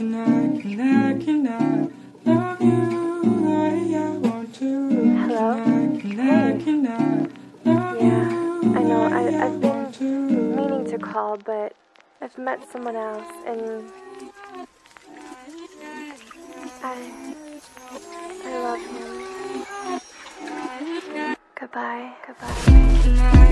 can I, can I, can I love you the way I want to? Hello? Can I, can I, love Yeah, you I know. I, I've been to? meaning to call, but I've met someone else, and I, I love him. Goodbye, goodbye. Can I,